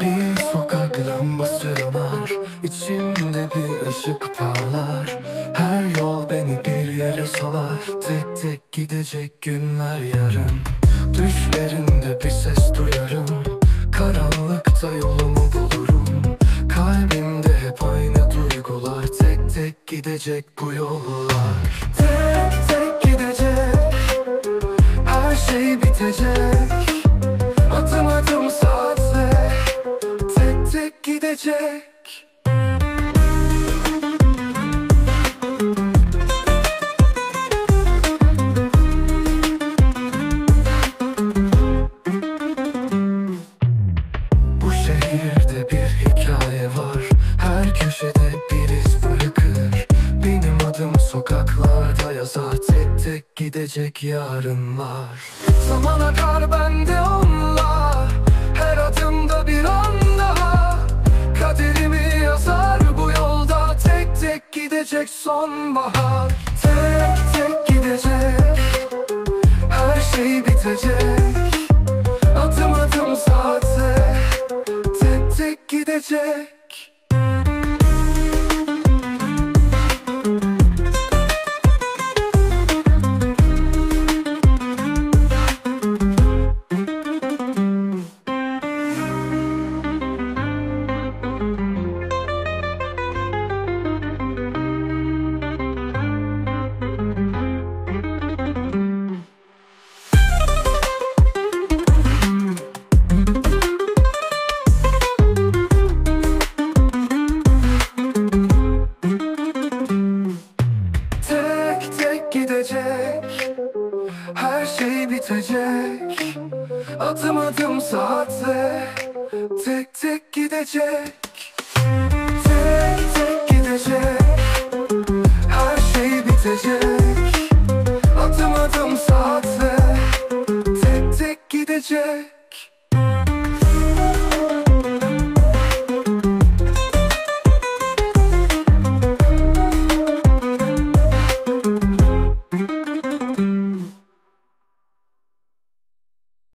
Bir sokak lambası yanar İçimde bir ışık parlar. Her yol beni bir yere salar Tek tek gidecek günler yarın. Düşlerinde bir ses duyarım. Karanlıkta yolumu bulurum. Kalbimde hep aynı duygular. Tek tek gidecek bu yollar var. Her köşede bir iz bırakır. Benim adım sokaklarda yazar. Tek tek gidecek yarınlar Zaman akar bende onunla Her adımda bir anda Kaderimi yazar bu yolda. Tek tek gidecek sonbahar. Tek tek gidecek. Her şey bitecek Tek tek gidecek Tek Her şey bitecek. Adım adım saatle Tek tek gidecek. Tek tek gidecek. Her şey bitecek. Adım adım saatle Tek tek gidecek